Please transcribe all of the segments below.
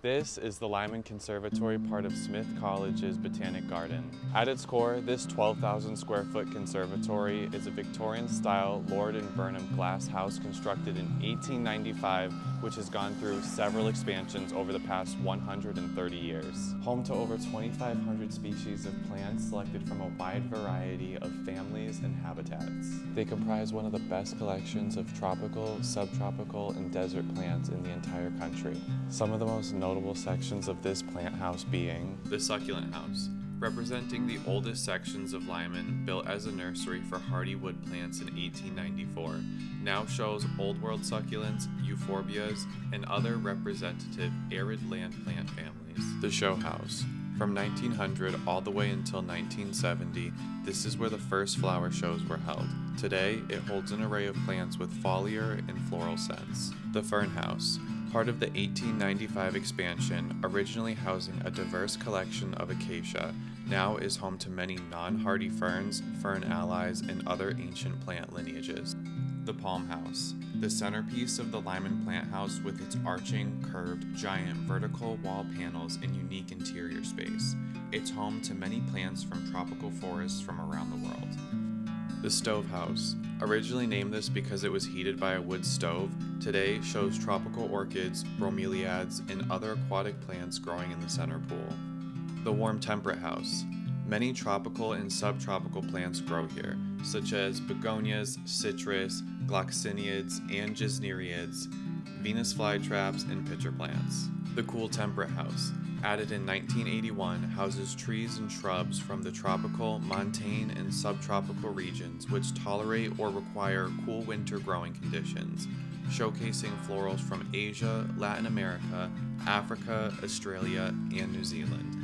This is the Lyman Conservatory, part of Smith College's Botanic Garden. At its core, this 12,000 square foot conservatory is a Victorian style Lord and Burnham glass house constructed in 1895, which has gone through several expansions over the past 130 years. Home to over 2,500 species of plants selected from a wide variety of families and habitats. They comprise one of the best collections of tropical, subtropical, and desert plants in the entire country. Some of the most notable sections of this plant house being the succulent house, representing the oldest sections of Lyman built as a nursery for hardy wood plants in 1894, now shows Old World succulents, euphorbias, and other representative arid land plant families. The show house. From 1900 all the way until 1970, this is where the first flower shows were held. Today, it holds an array of plants with foliar and floral scents. The Fern House part of the 1895 expansion, originally housing a diverse collection of acacia, now is home to many non hardy ferns, fern allies, and other ancient plant lineages. The Palm House, the centerpiece of the Lyman Plant House with its arching, curved, giant vertical wall panels and unique interior space. It's home to many plants from tropical forests from around the world. The Stove House, originally named this because it was heated by a wood stove, today shows tropical orchids, bromeliads, and other aquatic plants growing in the center pool. The Warm Temperate House. Many tropical and subtropical plants grow here, such as begonias, citrus, gloxiniads, and gesneriads, Venus flytraps, and pitcher plants. The Cool Temperate House added in 1981, houses trees and shrubs from the tropical, montane, and subtropical regions which tolerate or require cool winter growing conditions, showcasing florals from Asia, Latin America, Africa, Australia, and New Zealand.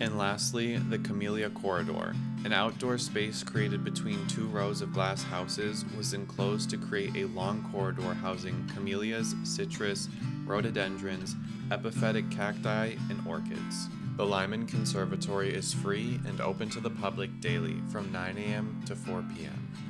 And lastly, the Camellia Corridor, an outdoor space created between two rows of glass houses, was enclosed to create a long corridor housing camellias, citrus, rhododendrons, epiphytic cacti, and orchids. The Lyman Conservatory is free and open to the public daily from 9 a.m. to 4 p.m.